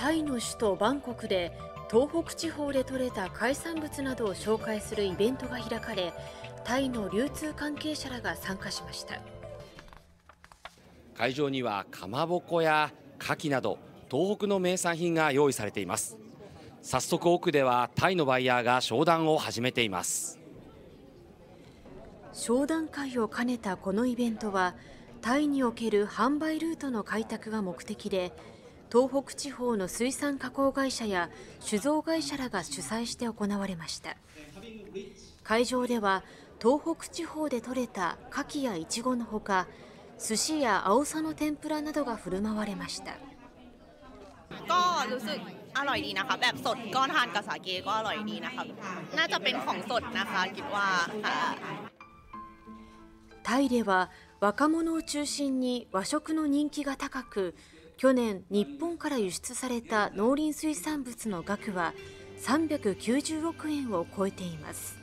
タイの首都バンコクで東北地方で採れた海産物などを紹介するイベントが開かれタイの流通関係者らが参加しました。会場にはかまぼこや牡蠣など東北の名産品が用意されています。早速奥ではタイのバイヤーが商談を始めています。商談会を兼ねたこのイベントはタイにおける販売ルートの開拓が目的で東北地方の水産加工会社や酒造会社らが主催して行われました会場では東北地方で採れた牡蠣やイチゴのほか寿司やアオサの天ぷらなどが振る舞われましたก็รู้สึกอร่อยดีนะคะแบบสดก็ทานกับสาเกก็อร่อยดีนะคะน่าจะเป็นของสดนะคะคิดว่าค่ะタイでは若者を中心に和食の人気が高く 去年日本から輸出された農林水産物の額は390億円を超えています。